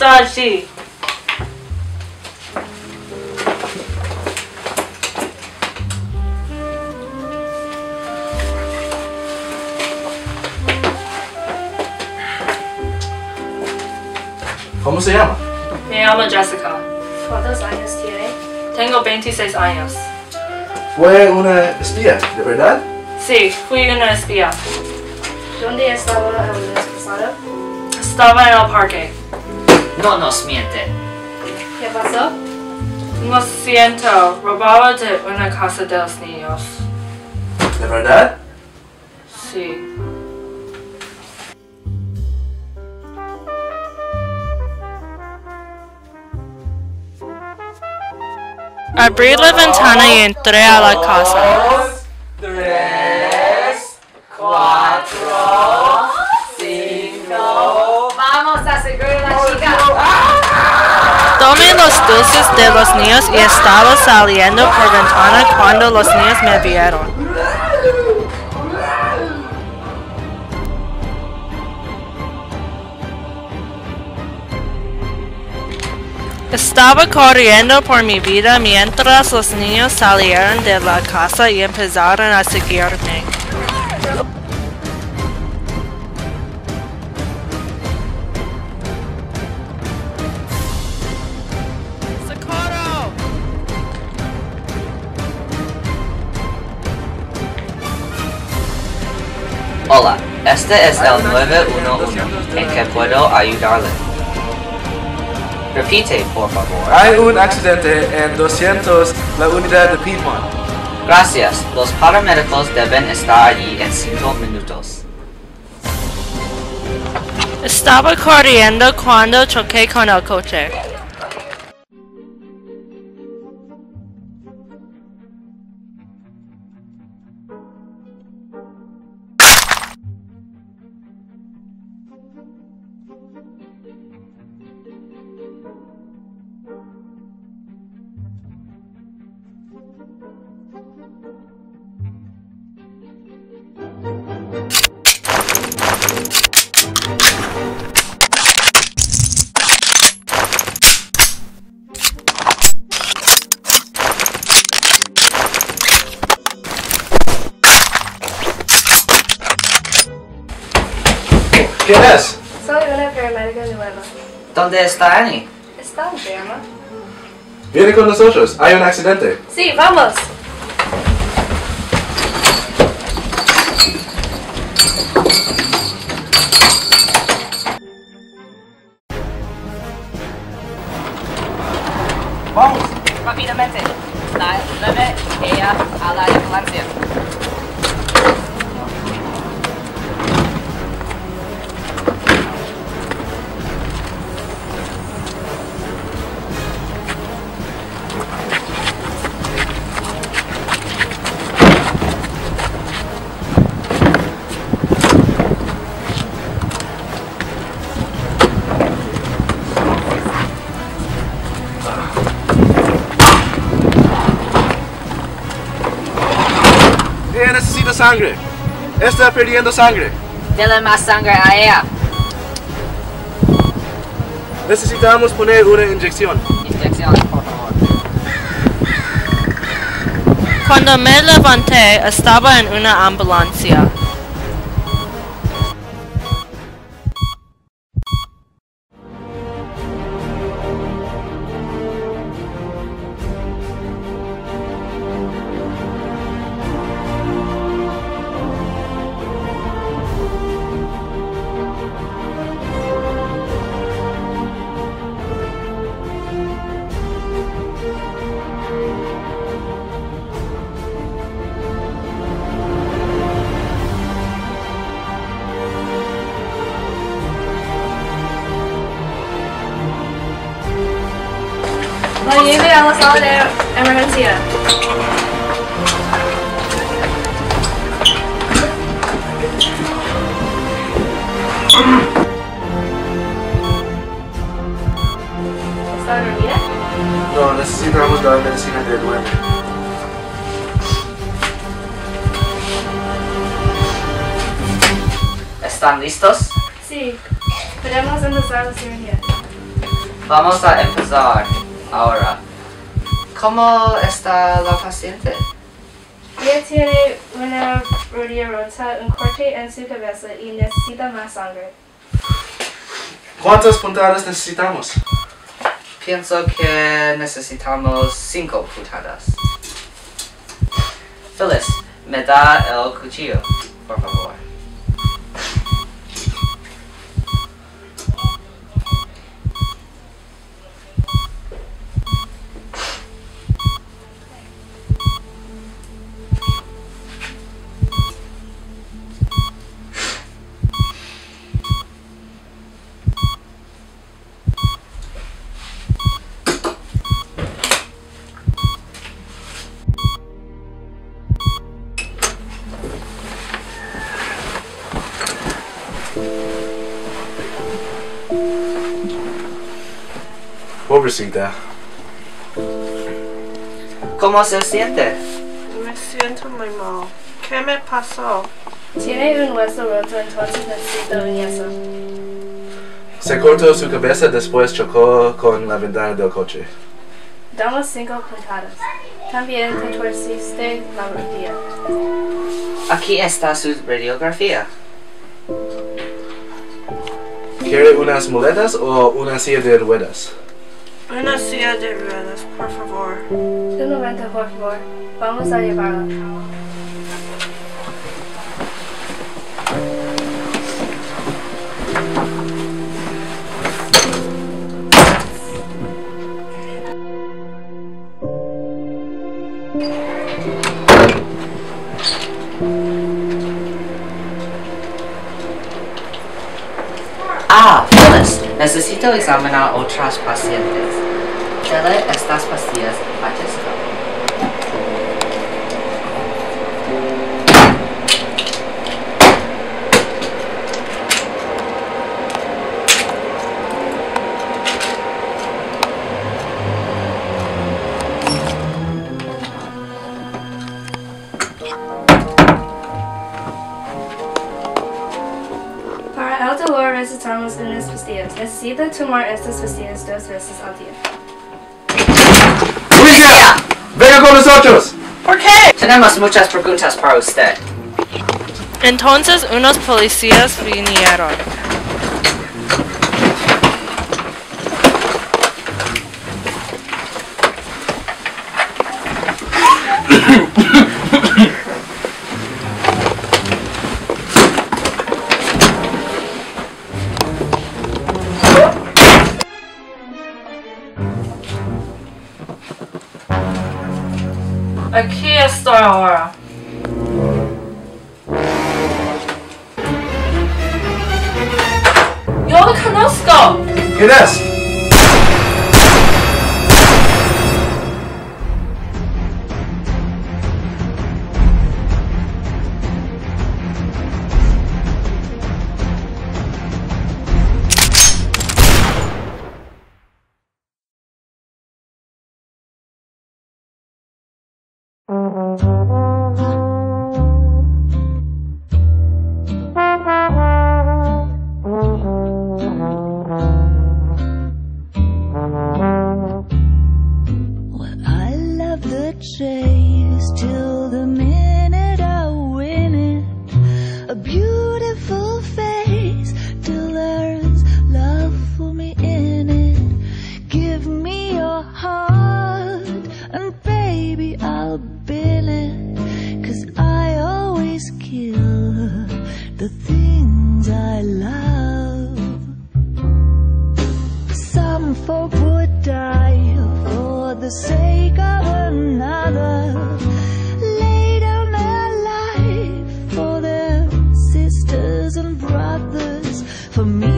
Está. ¿Cómo se llama? Me llamo Jessica. ¿Cuántos años tiene? Tengo 26 años. Fue una espía, ¿de verdad? Sí, fui una espía. ¿Dónde estaba el mes pasado? Estaba en el parque. No nos miente. ¿Qué pasó? Lo siento, robaba de una casa de los niños. ¿De verdad? Sí. Abrí la ventana y entré a la casa. Tomé los dulces de los niños y estaba saliendo por ventana cuando los niños me vieron. Estaba corriendo por mi vida mientras los niños salieron de la casa y empezaron a seguirme. Hola, este es el 911 en que puedo ayudarle. Repite, por favor. Hay un accidente en 200, la unidad de Piedmont. Gracias. Los paramédicos deben estar allí en 5 minutos. Estaba corriendo cuando choqué con el coche. ¿Quién es? Soy una paramédica nueva. ¿Dónde está Annie? ¿Está enferma? Viene con nosotros, hay un accidente. Sí, vamos. Vamos. Rápidamente. La leve ella a la ambulancia. Sangre. Está perdiendo sangre. Dele más sangre a ella. Necesitamos poner una inyección. Inyección, por favor. Cuando me levanté, estaba en una ambulancia. La lleve a la sala de emergencia. ¿Está dormida? No, necesitamos la medicina de duerme. ¿Están listos? Sí. Podemos empezar la cirugía. Vamos a empezar ahora. ¿Cómo está la paciente? Ella tiene una rodilla rota, un corte en su cabeza y necesita más sangre. ¿Cuántas puntadas necesitamos? Pienso que necesitamos cinco putadas. Phyllis, me da el cuchillo, por favor. Pobrecita. ¿Cómo se siente? Me siento muy mal. ¿Qué me pasó? Tiene un hueso roto, entonces necesita un yeso. Se cortó su cabeza después chocó con la ventana del coche. Damos cinco puntadas. También te torciste la rodilla. Aquí está su radiografía. ¿Quiere unas muletas o una silla de ruedas? Una silla de ruedas, por favor. Un momento, por favor. Vamos a llevarla. Ah, necesito examinar otras pacientes. Dale estas pastillas a pastillas. Necesita tomar estas pastillas dos veces al día. ¡Policía! ¡Venga con nosotros! ¿Por qué? Tenemos muchas preguntas para usted. Entonces unos policías vinieron. conozco. ¿Quién es? Chase till the minute I win it. A beautiful face till there's love for me in it. Give me your heart and baby I'll bill it. Cause I always kill the things I love. Some folk would die for the sake of. for me.